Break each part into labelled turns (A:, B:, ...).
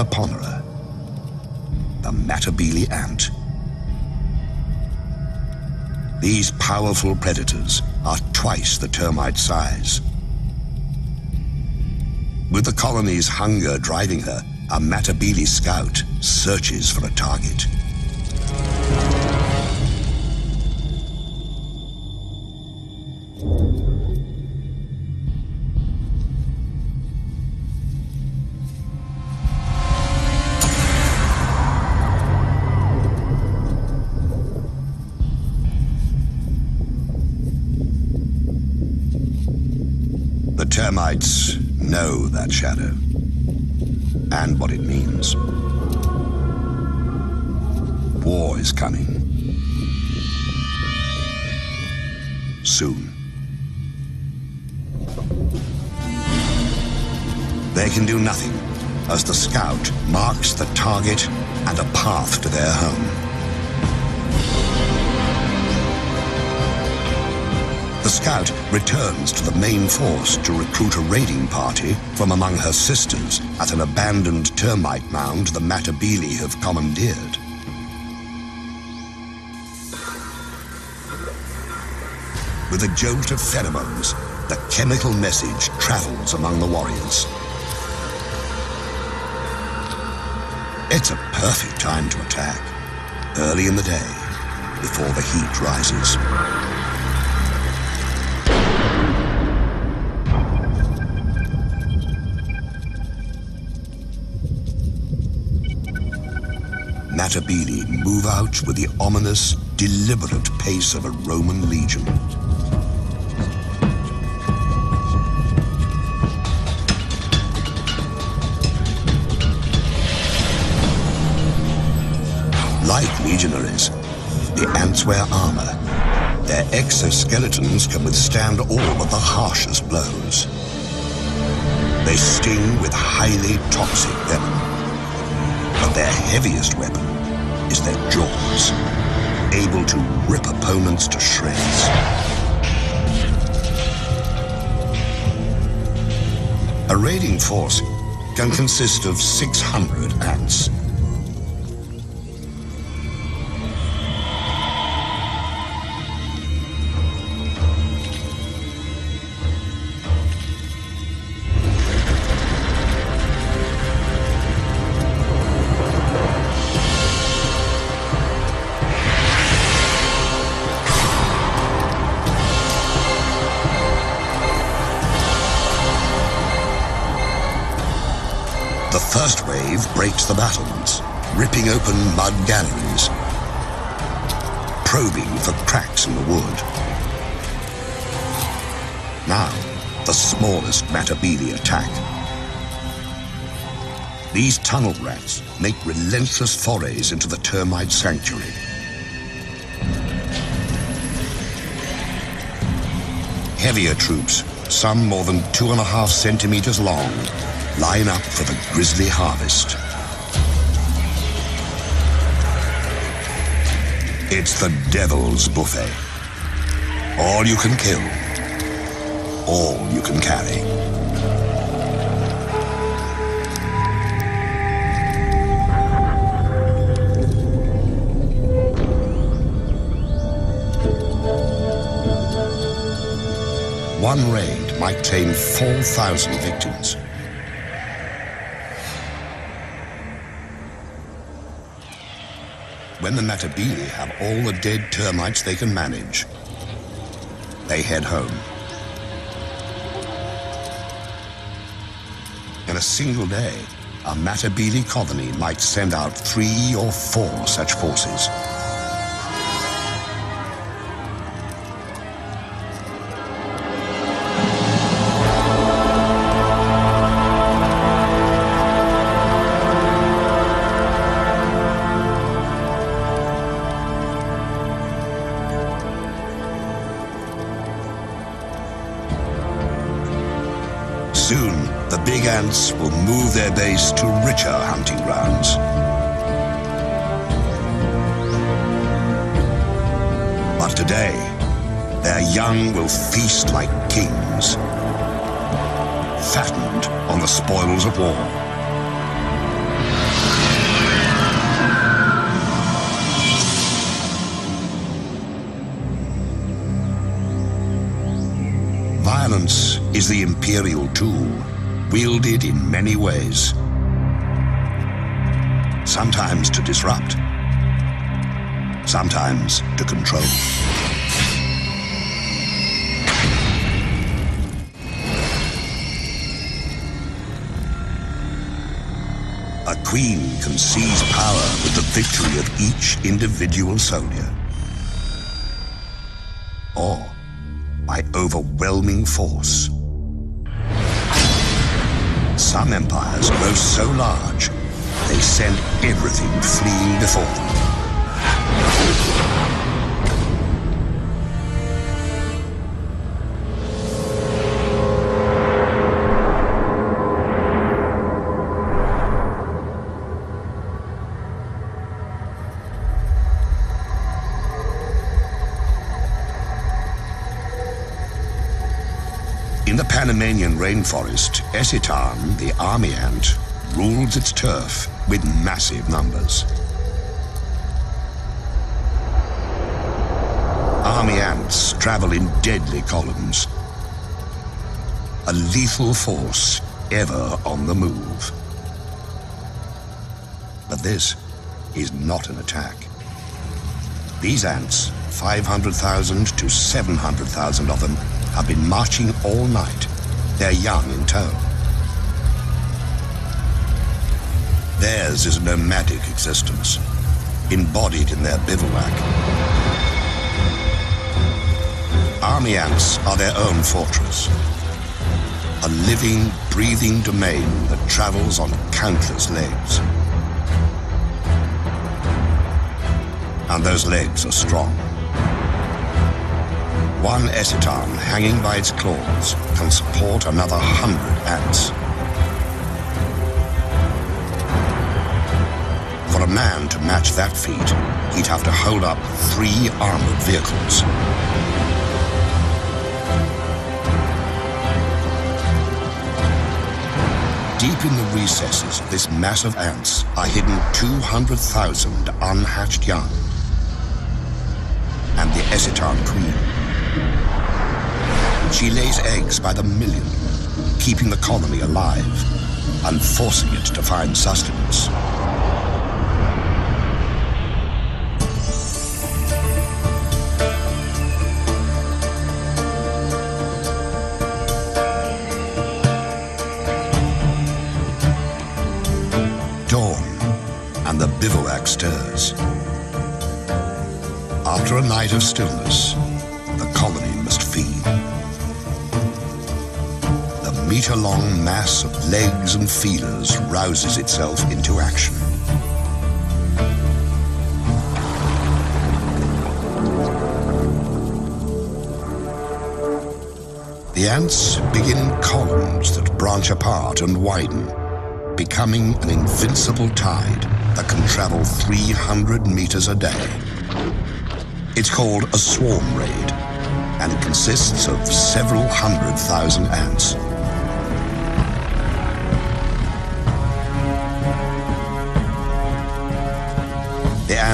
A: Megaponera, the Matabele ant. These powerful predators are twice the termite size. With the colony's hunger driving her, a Matabele scout searches for a target. Termites know that shadow and what it means. War is coming. Soon. They can do nothing as the scout marks the target and a path to their home. Scout returns to the main force to recruit a raiding party from among her sisters at an abandoned termite mound the Matabele have commandeered. With a jolt of pheromones, the chemical message travels among the warriors. It's a perfect time to attack, early in the day, before the heat rises. Matabele move out with the ominous, deliberate pace of a Roman legion. Like legionaries, the ants wear armor. Their exoskeletons can withstand all but the harshest blows. They sting with highly toxic venom but their heaviest weapon is their jaws, able to rip opponents to shreds. A raiding force can consist of 600 ants. First wave breaks the battlements, ripping open mud galleries, probing for cracks in the wood. Now, the smallest Matabele attack. These tunnel rats make relentless forays into the termite sanctuary. Heavier troops, some more than two and a half centimeters long, line up for the grisly harvest. It's the devil's buffet. All you can kill, all you can carry. One raid might claim 4,000 victims. The Matabele have all the dead termites they can manage, they head home. In a single day, a Matabele colony might send out three or four such forces. big ants will move their base to richer hunting grounds. But today, their young will feast like kings, fattened on the spoils of war. Violence is the imperial tool wielded in many ways. Sometimes to disrupt, sometimes to control. A queen can seize power with the victory of each individual soldier. Or by overwhelming force. Some empires grow so large, they send everything fleeing before them. The Panamanian rainforest, Eciton, the army ant, rules its turf with massive numbers. Army ants travel in deadly columns. A lethal force ever on the move. But this is not an attack. These ants, 500,000 to 700,000 of them, have been marching all night, their young in tow. Theirs is a nomadic existence, embodied in their bivouac. Army ants are their own fortress, a living, breathing domain that travels on countless legs. And those legs are strong. One eciton hanging by its claws can support another hundred ants. For a man to match that feat, he'd have to hold up three armored vehicles. Deep in the recesses of this mass of ants are hidden 200,000 unhatched young. And the eciton queen. She lays eggs by the million, keeping the colony alive and forcing it to find sustenance. Dawn, and the bivouac stirs. After a night of stillness, meter-long mass of legs and feelers rouses itself into action. The ants begin in columns that branch apart and widen, becoming an invincible tide that can travel 300 meters a day. It's called a swarm raid, and it consists of several hundred thousand ants.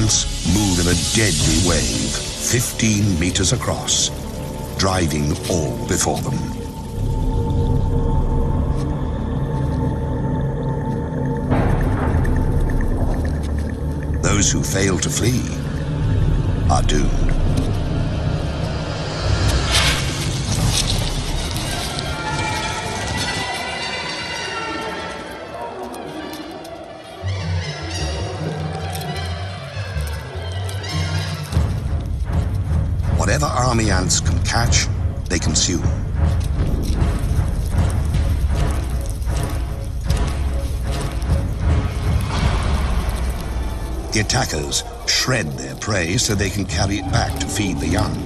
A: The ants move in a deadly wave, 15 meters across, driving all before them. Those who fail to flee are doomed. Catch, they consume. The attackers shred their prey so they can carry it back to feed the young.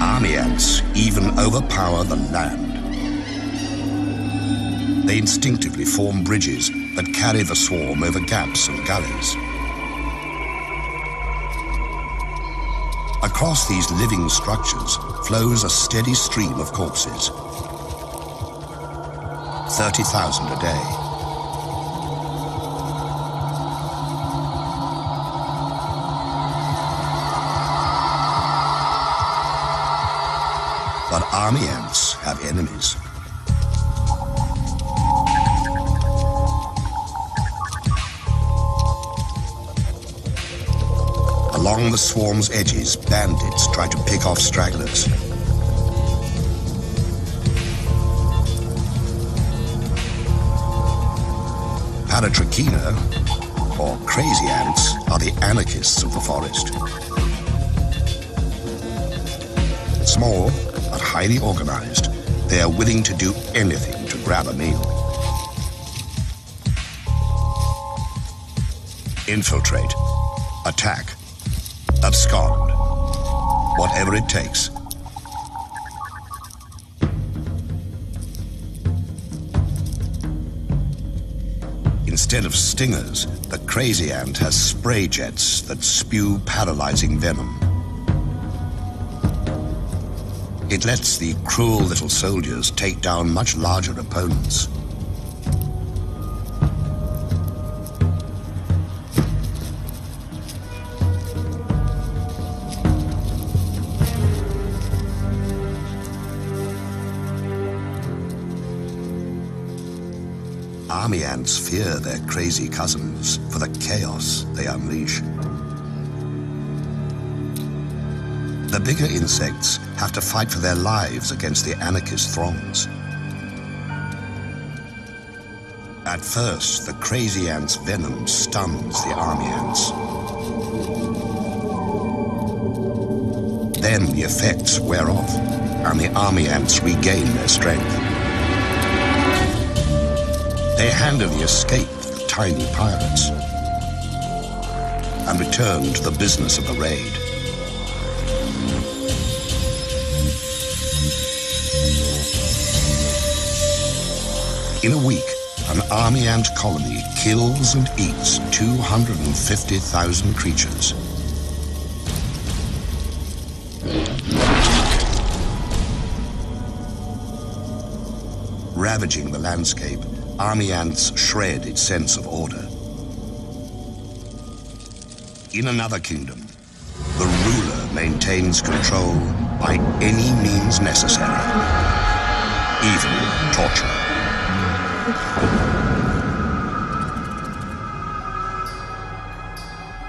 A: Army ants even overpower the land. They instinctively form bridges that carry the swarm over gaps and gullies. Across these living structures flows a steady stream of corpses. 30,000 a day. But army ants have enemies. Along the swarm's edges, bandits try to pick off stragglers. Paratrechina, or crazy ants, are the anarchists of the forest. Small, but highly organized, they are willing to do anything to grab a meal. Infiltrate, attack, abscond, whatever it takes. Instead of stingers, the crazy ant has spray jets that spew paralyzing venom. It lets the cruel little soldiers take down much larger opponents. Fear their crazy cousins for the chaos they unleash. The bigger insects have to fight for their lives against the anarchist throngs. At first, the crazy ant's venom stuns the army ants. Then the effects wear off, and the army ants regain their strength. They handily escape the tiny pirates and return to the business of the raid. In a week, an army ant colony kills and eats 250,000 creatures. Ravaging the landscape, army ants shred its sense of order. In another kingdom, the ruler maintains control by any means necessary, even torture.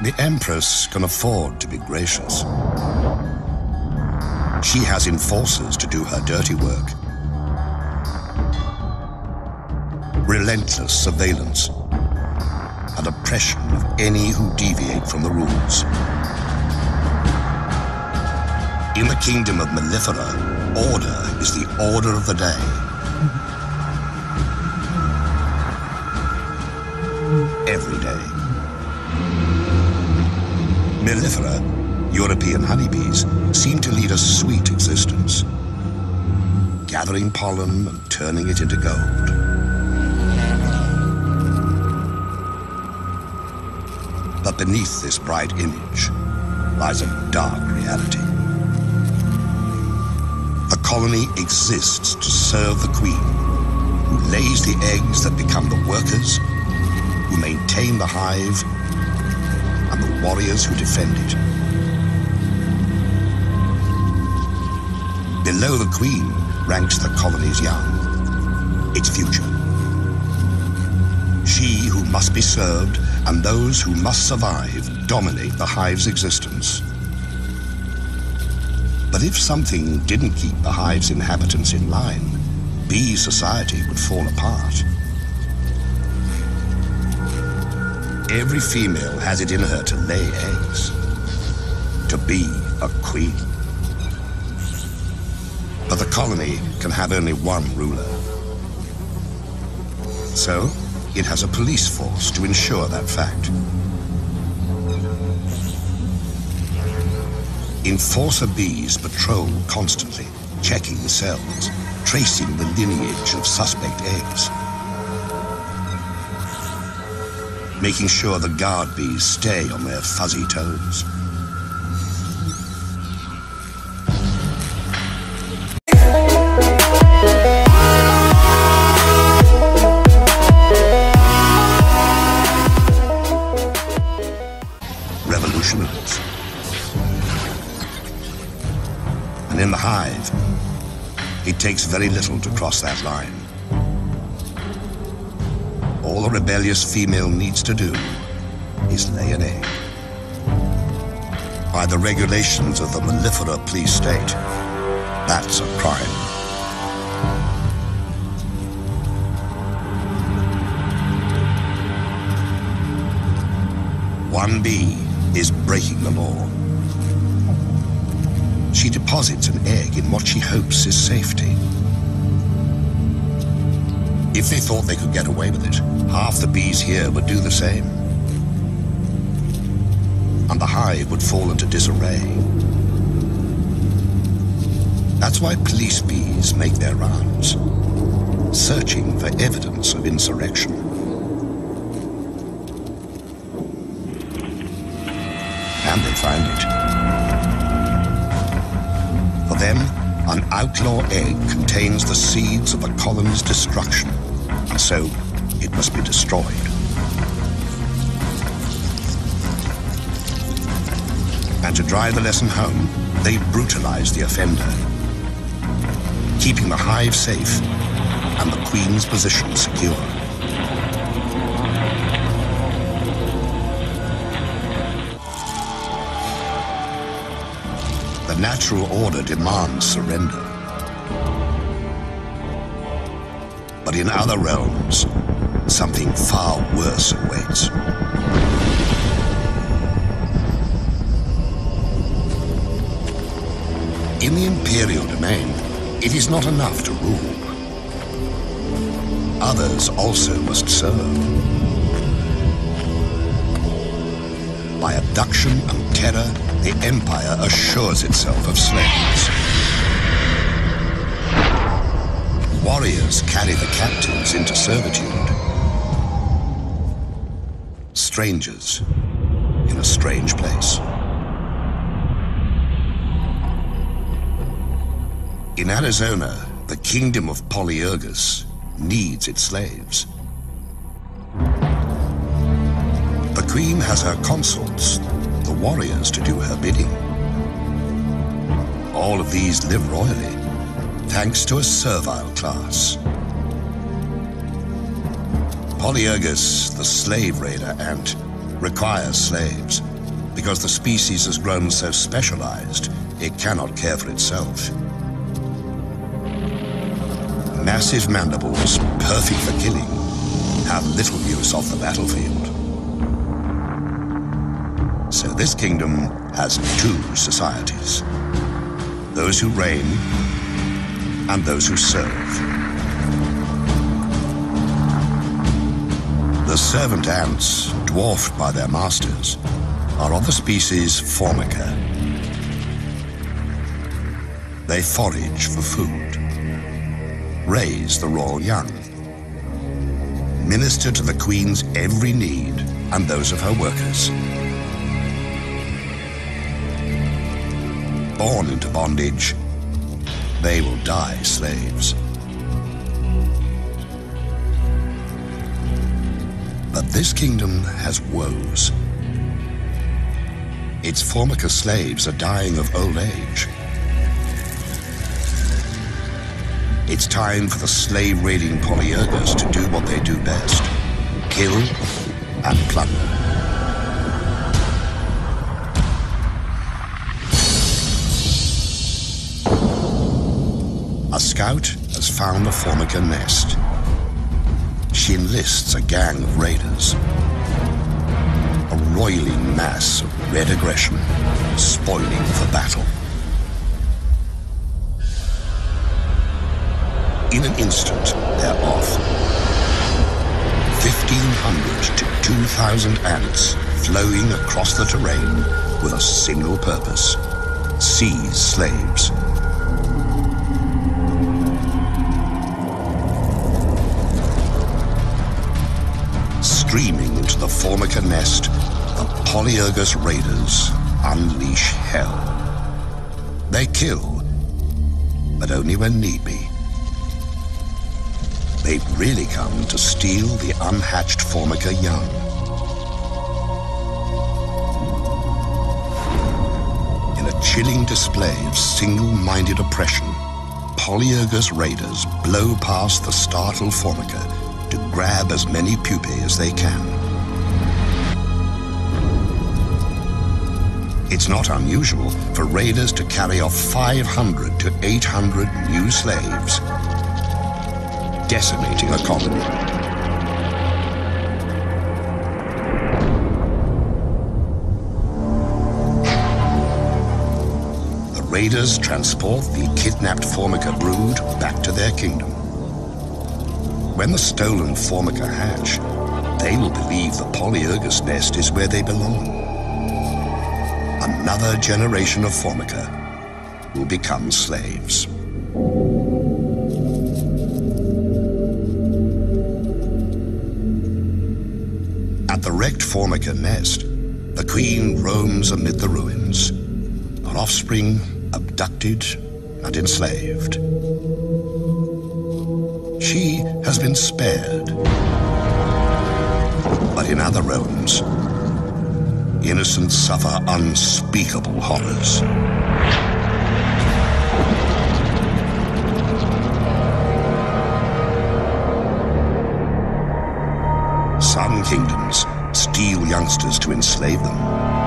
A: The Empress can afford to be gracious. She has enforcers to do her dirty work. Relentless surveillance and oppression of any who deviate from the rules. In the kingdom of Mellifera, order is the order of the day. Every day. Mellifera, European honeybees, seem to lead a sweet existence, gathering pollen and turning it into gold. But beneath this bright image lies a dark reality. The colony exists to serve the queen, who lays the eggs that become the workers, who maintain the hive, and the warriors who defend it. Below the queen ranks the colony's young, its future. She who must be served and those who must survive dominate the hive's existence. But if something didn't keep the hive's inhabitants in line, bee society would fall apart. Every female has it in her to lay eggs, to be a queen. But the colony can have only one ruler. So, it has a police force to ensure that fact. Enforcer bees patrol constantly, checking cells, tracing the lineage of suspect eggs. Making sure the guard bees stay on their fuzzy toes. Very little to cross that line. All a rebellious female needs to do is lay an egg. By the regulations of the mellifera police state, that's a crime. One bee is breaking the law. She deposits an egg in what she hopes is safety. If they thought they could get away with it, half the bees here would do the same. And the hive would fall into disarray. That's why police bees make their rounds, searching for evidence of insurrection. And they find it. For them, an outlaw egg contains the seeds of a colony's destruction, and so it must be destroyed. And to drive the lesson home, they brutalize the offender, keeping the hive safe and the queen's position secure. The natural order demands surrender. But in other realms, something far worse awaits. In the Imperial domain, it is not enough to rule. Others also must serve. By abduction and terror, the Empire assures itself of slaves. Warriors carry the captives into servitude. Strangers in a strange place. In Arizona, the kingdom of Polyergus needs its slaves. The queen has her consorts, the warriors, to do her bidding. All of these live royally, thanks to a servile class. Polyergus, the slave raider ant, requires slaves because the species has grown so specialized it cannot care for itself. Massive mandibles, perfect for killing, have little use off the battlefield. So this kingdom has two societies. Those who reign and those who serve. The servant ants, dwarfed by their masters, are of the species Formica. They forage for food, raise the royal young, minister to the queen's every need and those of her workers. Born into bondage, they will die slaves. But this kingdom has woes. Its Formica slaves are dying of old age. It's time for the slave-raiding Polyergus to do what they do best. Kill and plunder. Scout has found the Formica nest. She enlists a gang of raiders. A roiling mass of red aggression, spoiling for battle. In an instant, they're off. 1,500 to 2,000 ants flowing across the terrain with a single purpose. Seize slaves. Streaming into the Formica nest, the Polyergus raiders unleash hell. They kill, but only when need be. They've really come to steal the unhatched Formica young. In a chilling display of single-minded oppression, Polyergus raiders blow past the startled Formica to grab as many pupae as they can. It's not unusual for raiders to carry off 500 to 800 new slaves, decimating a colony. The raiders transport the kidnapped Formica brood back to their kingdom. When the stolen Formica hatch, they will believe the Polyergus nest is where they belong. Another generation of Formica will become slaves. At the wrecked Formica nest, the queen roams amid the ruins. Her offspring abducted and enslaved. She has been spared. But in other realms, innocents suffer unspeakable horrors. Some kingdoms steal youngsters to enslave them.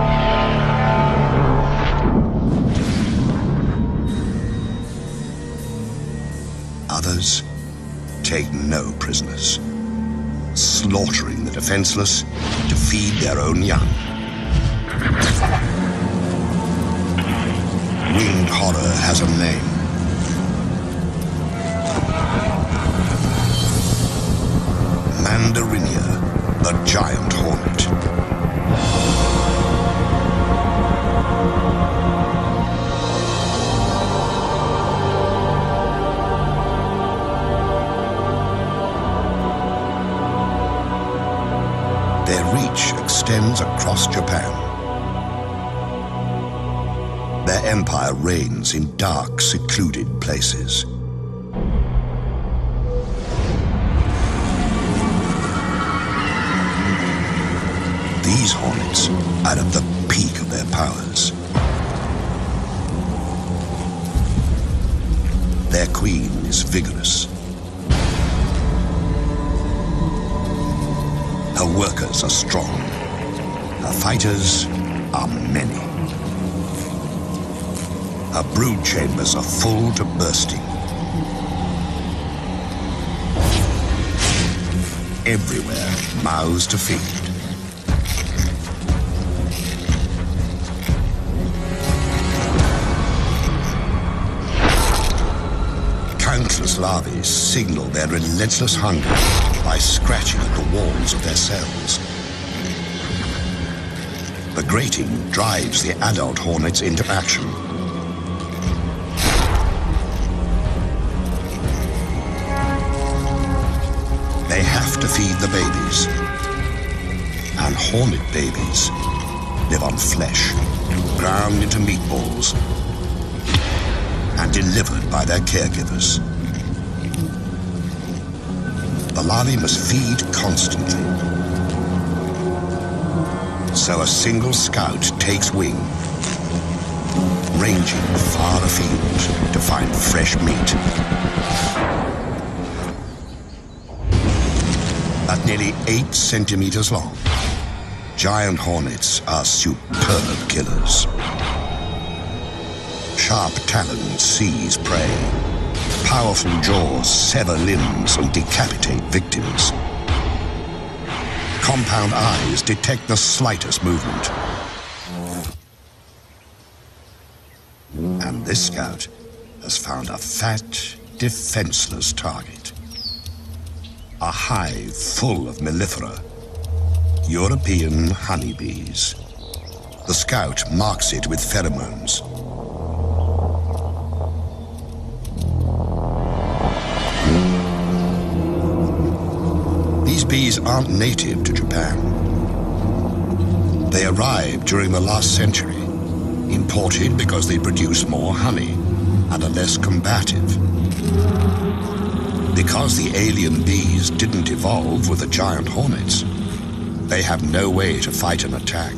A: Take no prisoners, slaughtering the defenseless to feed their own young. Winged horror has a name. Mandarinia, the giant empire reigns in dark, secluded places. These hornets are at the peak of their powers. Their queen is vigorous, her workers are strong. Her fighters are many. Her brood chambers are full to bursting. Everywhere, mouths to feed. Countless larvae signal their relentless hunger by scratching at the walls of their cells. The grating drives the adult hornets into action. Feed the babies. And hornet babies live on flesh, ground into meatballs, and delivered by their caregivers. The larvae must feed constantly so a single scout takes wing, ranging far afield to find fresh meat. Nearly eight centimeters long, giant hornets are superb killers. Sharp talons seize prey. Powerful jaws sever limbs and decapitate victims compound eyes detect the slightest movement. And this scout has found a fat, defenseless target. A hive full of mellifera, European honeybees. The scout marks it with pheromones These bees aren't native to Japan. They arrived during the last century, imported because they produce more honey and are less combative. Because the alien bees didn't evolve with the giant hornets, they have no way to fight an attack.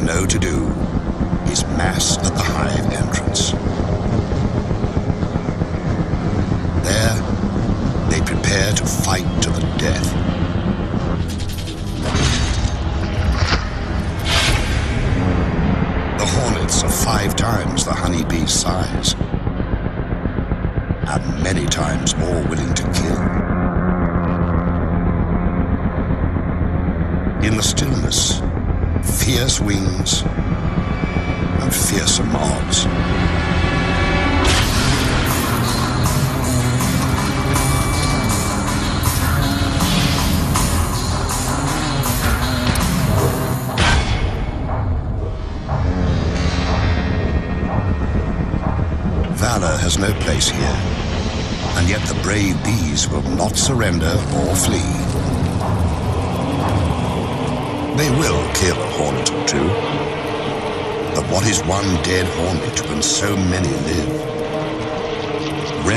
A: no to do.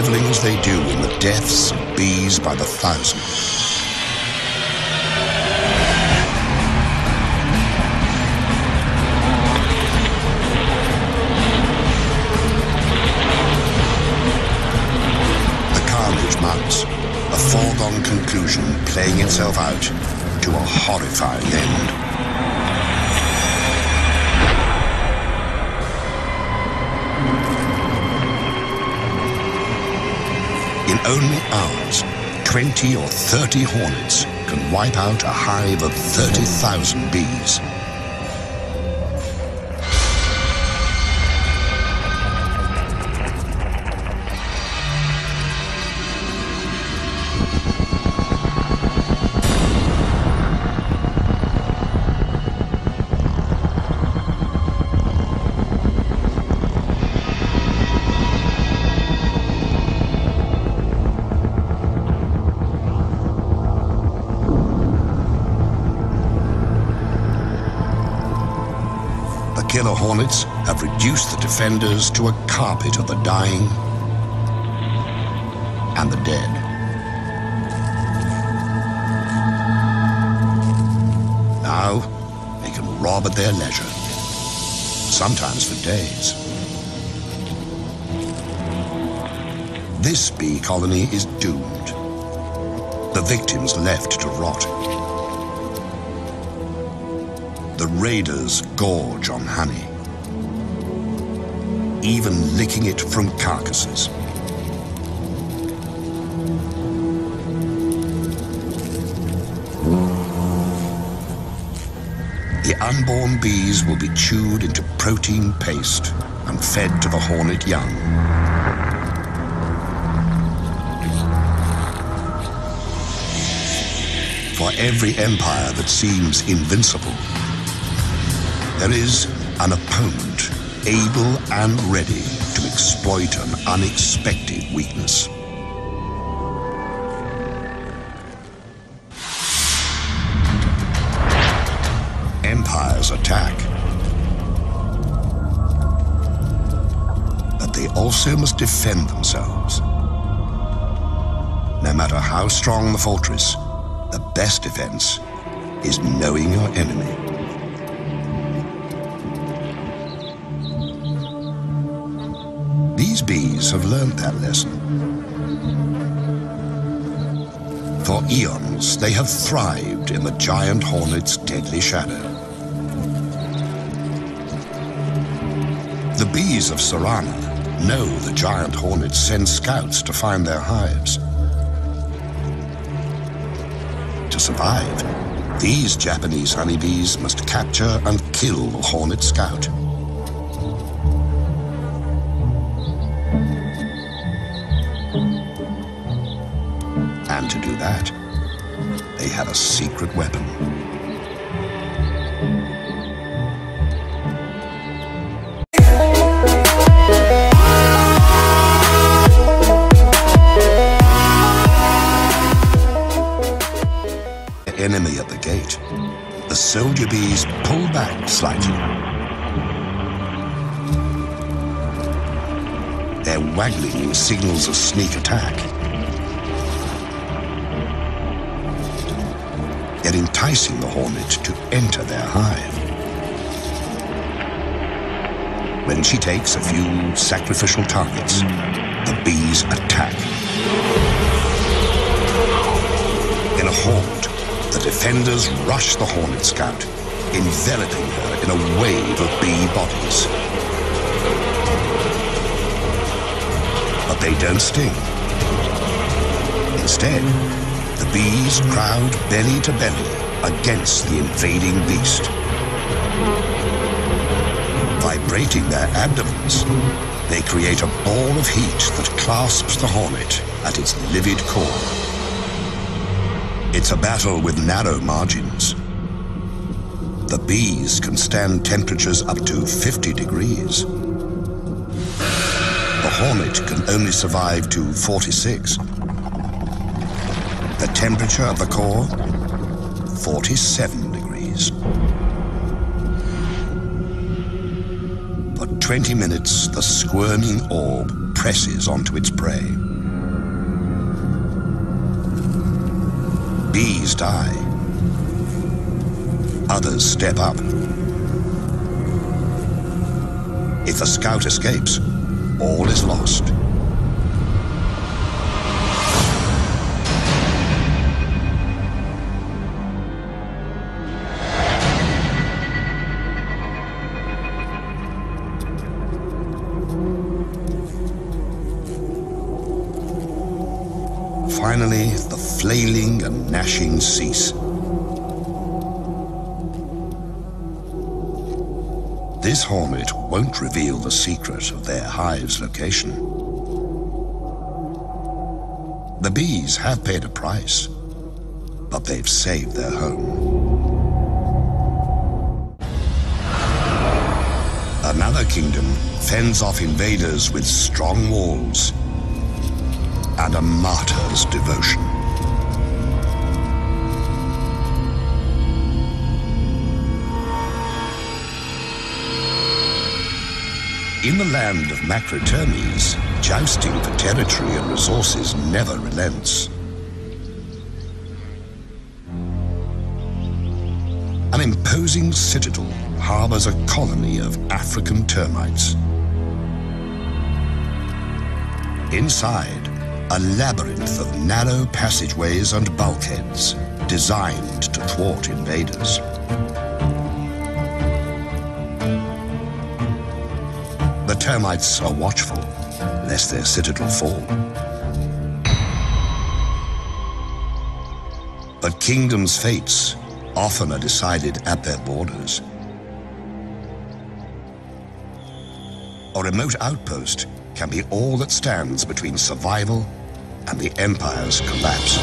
A: Reveling as they do in the deaths of bees by the thousand. The carnage mounts, a foregone conclusion playing itself out to a horrifying end. Only hours, 20 or 30 hornets can wipe out a hive of 30,000 bees. Defenders to a carpet of the dying and the dead. Now, they can rob at their leisure, sometimes for days. This bee colony is doomed. The victims left to rot. The raiders gorge on honey, even licking it from carcasses. The unborn bees will be chewed into protein paste and fed to the hornet young. For every empire that seems invincible, there is an opponent able and ready to exploit an unexpected weakness. Empires attack. But they also must defend themselves. No matter how strong the fortress, the best defense is knowing your enemy. These bees have learned that lesson. For eons, they have thrived in the giant hornet's deadly shadow. The bees of Cerana know the giant hornets send scouts to find their hives. To survive, these Japanese honeybees must capture and kill the hornet scout. To do that, they have a secret weapon. Enemy at the gate. The soldier bees pull back slightly. Their waggling signals a sneak attack. They're enticing the hornet to enter their hive. When she takes a few sacrificial targets, the bees attack. In a horde, the defenders rush the Hornet Scout, enveloping her in a wave of bee bodies. But they don't sting. Instead, the bees crowd belly to belly against the invading beast. Vibrating their abdomens, they create a ball of heat that clasps the hornet at its livid core. It's a battle with narrow margins. The bees can stand temperatures up to 50 degrees. The hornet can only survive to 46. The temperature of the core, 47 degrees. For 20 minutes, the squirming orb presses onto its prey. Bees die. Others step up. If the scout escapes, all is lost. Finally, the flailing and gnashing cease. This hornet won't reveal the secret of their hive's location. The bees have paid a price, but they've saved their home. Another kingdom fends off invaders with strong walls and a martyr's devotion. In the land of Macrotermes, jousting for territory and resources never relents. An imposing citadel harbors a colony of African termites. Inside, a labyrinth of narrow passageways and bulkheads designed to thwart invaders. The termites are watchful, lest their citadel fall. But kingdoms' fates often are decided at their borders. A remote outpost can be all that stands between survival and the Empire's collapse.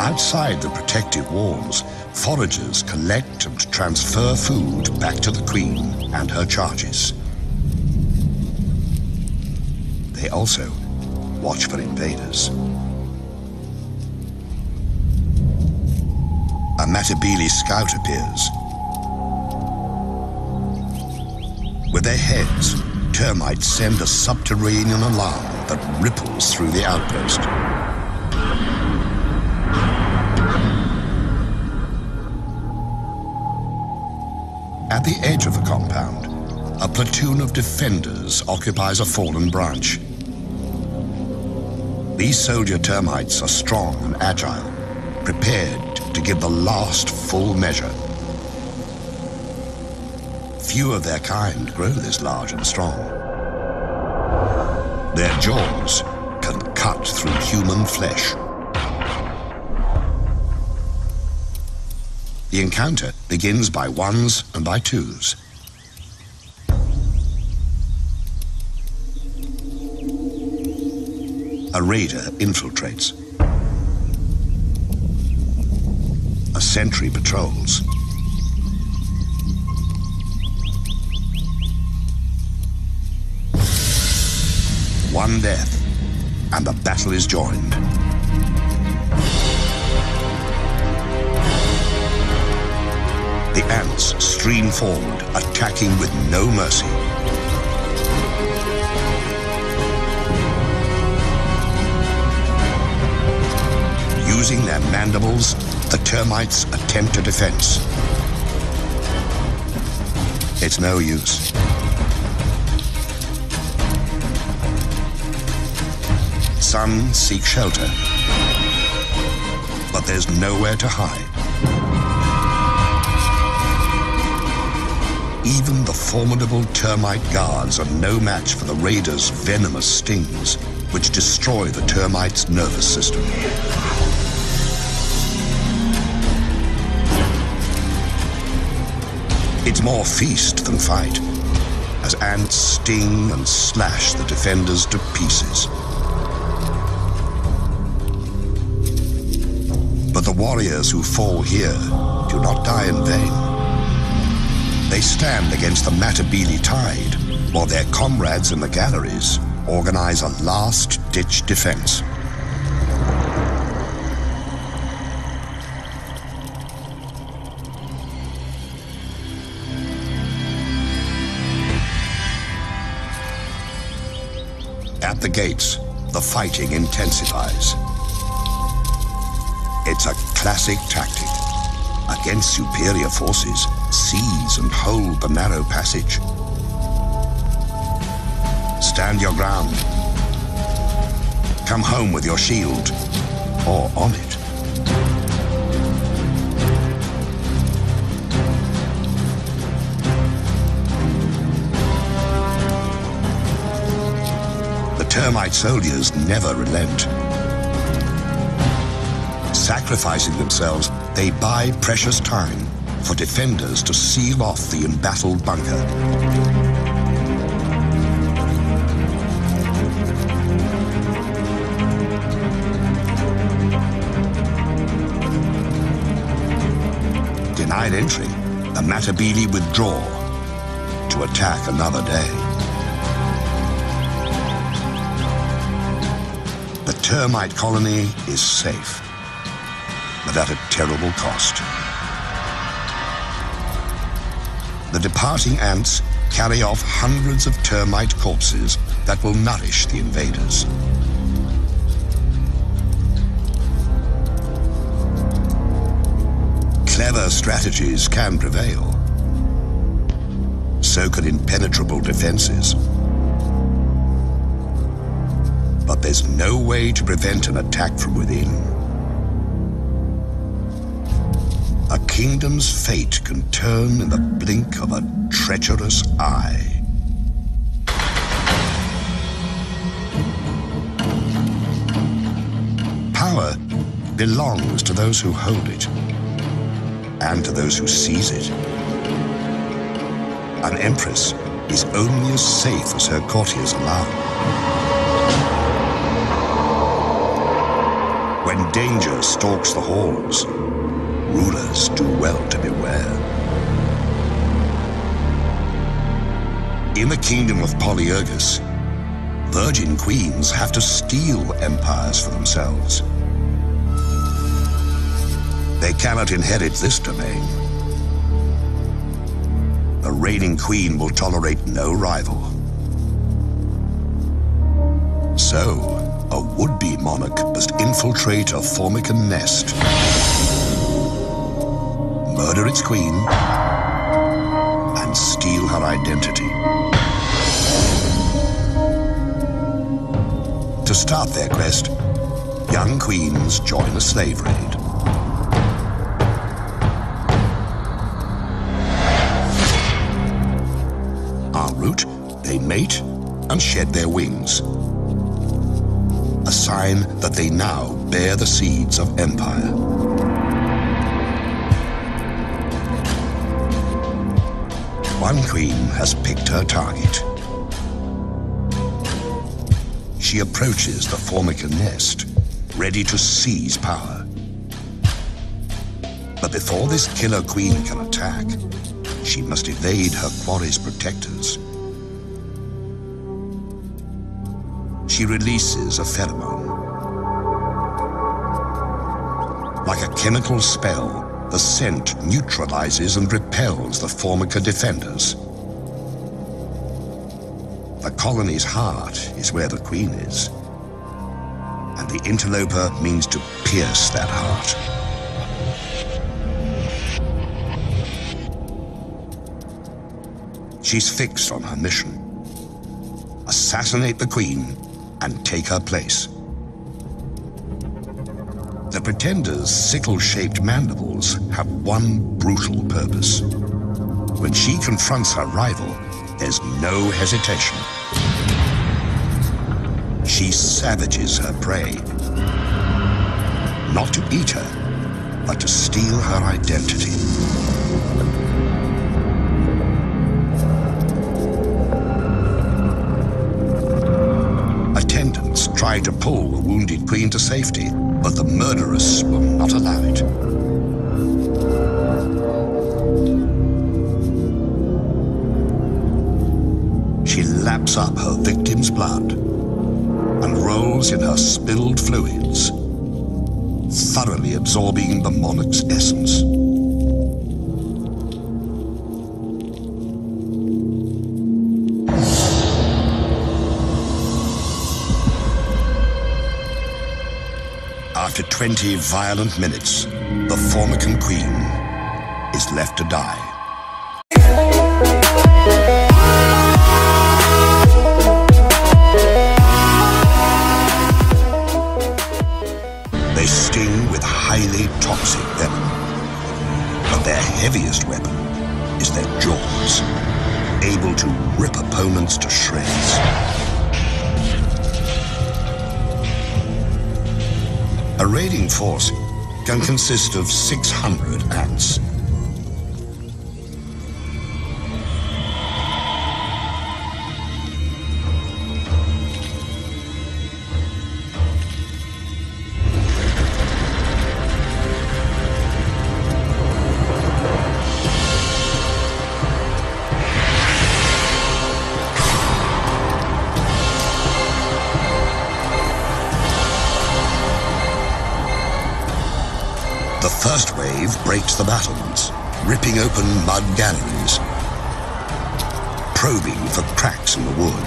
A: Outside the protective walls, foragers collect and transfer food back to the Queen and her charges. They also watch for invaders. A Matabele scout appears. With their heads, termites send a subterranean alarm that ripples through the outpost. At the edge of the compound, a platoon of defenders occupies a fallen branch. These soldier termites are strong and agile, prepared to give the last full measure. Few of their kind grow this large and strong. Their jaws can cut through human flesh. The encounter begins by ones and by twos. A raider infiltrates. A sentry patrols. Death, and the battle is joined. The ants stream forward, attacking with no mercy. Using their mandibles, The termites attempt a defense. It's no use. Some seek shelter, but there's nowhere to hide. Even the formidable termite guards are no match for the raiders' venomous stings, which destroy the termite's nervous system. It's more feast than fight, as ants sting and slash the defenders to pieces. The warriors who fall here do not die in vain. They stand against the Matabele tide, while their comrades in the galleries organize a last-ditch defense. At the gates, the fighting intensifies. It's a classic tactic. Against superior forces, seize and hold the narrow passage. Stand your ground. Come home with your shield, or on it. The termite soldiers never relent. Sacrificing themselves, they buy precious time for defenders to seal off the embattled bunker. Denied entry, the Matabele withdraw to attack another day. The termite colony is safe, at a terrible cost. The departing ants carry off hundreds of termite corpses that will nourish the invaders. Clever strategies can prevail. So can impenetrable defenses. But there's no way to prevent an attack from within. A kingdom's fate can turn in the blink of a treacherous eye. Power belongs to those who hold it, and to those who seize it. An empress is only as safe as her courtiers allow. When danger stalks the halls, rulers do well to beware. In the kingdom of Polyergus, virgin queens have to steal empires for themselves. They cannot inherit this domain. A reigning queen will tolerate no rival. So, a would-be monarch must infiltrate a Formican nest murder its queen, and steal her identity. To start their quest, young queens join a slave raid. En route, they mate and shed their wings. A sign that they now bear the seeds of empire. One queen has picked her target. She approaches the Formica nest, ready to seize power. But before this killer queen can attack, she must evade her quarry's protectors. She releases a pheromone. Like a chemical spell, the scent neutralizes and repels the Formica defenders. The colony's heart is where the queen is. And the interloper means to pierce that heart. She's fixed on her mission. Assassinate the queen and take her place. Pretender's sickle-shaped mandibles have one brutal purpose. When she confronts her rival, there's no hesitation. She savages her prey. Not to eat her, but to steal her identity. Attendants try to pull the wounded queen to safety, but the murderess will not allow it. She laps up her victim's blood and rolls in her spilled fluids, thoroughly absorbing the monarch's essence. 20 violent minutes, the Formican Queen is left to die. They sting with highly toxic venom. But their heaviest weapon is their jaws, able to rip opponents to shreds. A raiding force can consist of 600 ants. The battlements, ripping open mud galleries, probing for cracks in the wood.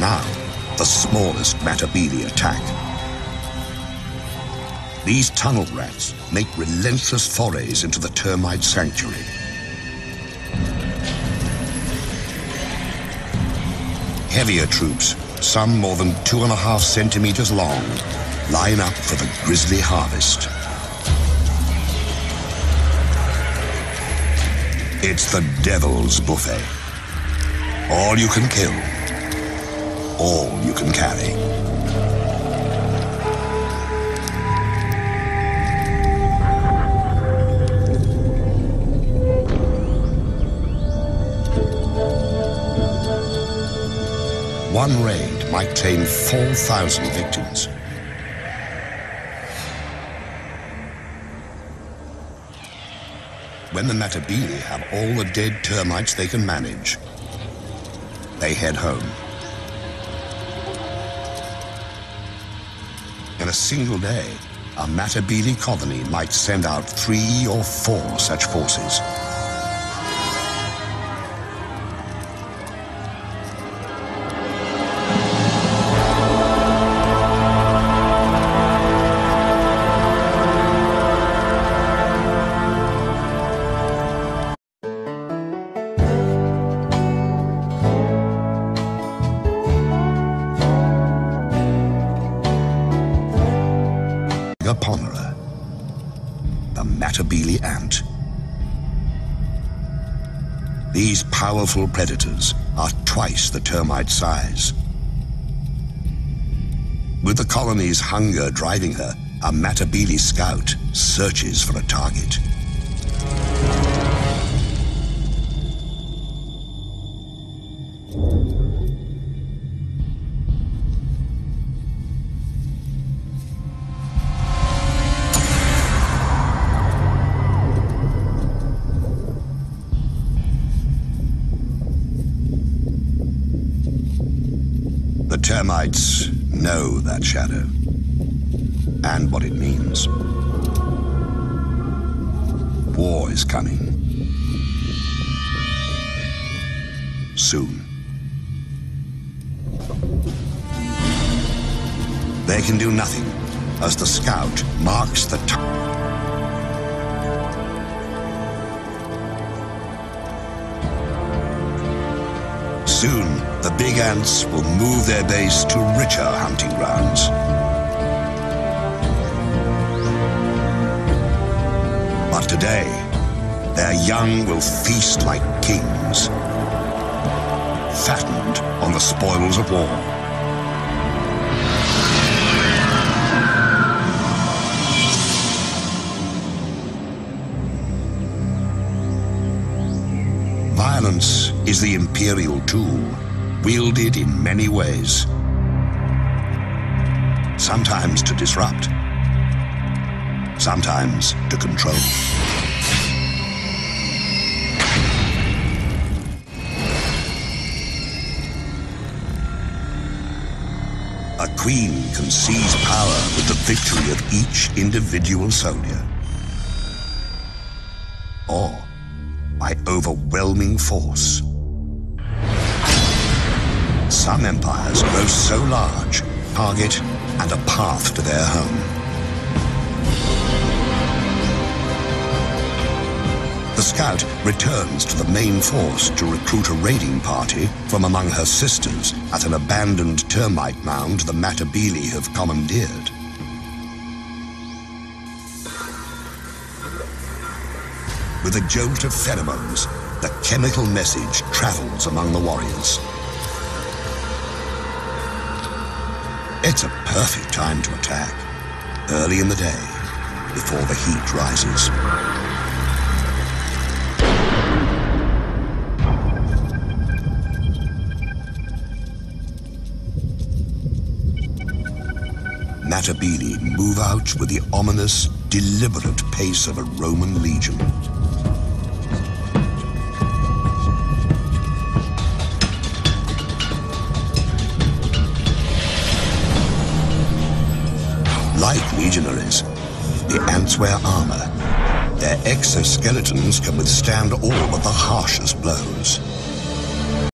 A: Now, the smallest Matabele attack. These tunnel rats make relentless forays into the termite sanctuary. Heavier troops, some more than two and a half centimeters long, line up for the grisly harvest. It's the devil's buffet. All you can kill, all you can carry. One raid might claim 4,000 victims. When the Matabele have all the dead termites they can manage, they head home. In a single day, a Matabele colony might send out three or four such forces. Powerful predators are twice the termite size. With the colony's hunger driving her, a Matabele scout searches for a target. Termites know that shadow and what it means. War is coming. Soon. They can do nothing as the scout marks the time. Soon, the big ants will move their base to richer hunting grounds. But today, their young will feast like kings, fattened on the spoils of war. Violence is the imperial tool, wielded in many ways. Sometimes to disrupt, sometimes to control. A queen can seize power with the victory of each individual soldier. Or by overwhelming force. Some empires grow so large, target and a path to their home. The scout returns to the main force to recruit a raiding party from among her sisters at an abandoned termite mound the Matabele have commandeered. With a jolt of pheromones, the chemical message travels among the warriors. It's a perfect time to attack, early in the day, before the heat rises. Matabele move out with the ominous, deliberate pace of a Roman legion. The ants wear armor. Their exoskeletons can withstand all but the harshest blows.